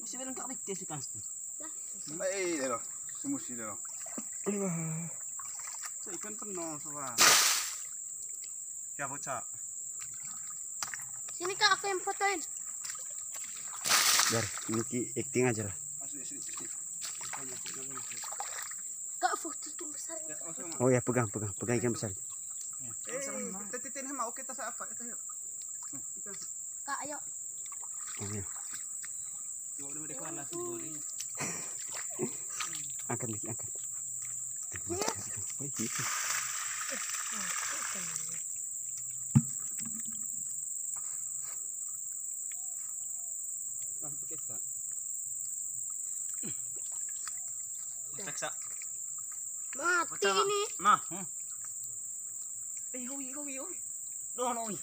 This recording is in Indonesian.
Mesti bilang kak bete si kans tu. Ay, dalo. Sumusi dalo. So ikan penuh sobat. Bocah. Sini kak, aku yang fotoin. Biar Niki acting aja lah. Kak, fotoin besar. Ya, oh ya pegang pegang pegang ikan besar. Eh, kita titin hema oke tas apa? Ikan Kak, ayo. Oh, ya angkat nih angkat Mati ini. Ma. Hmm. Eh, oi, oi, oi. Dono, oi.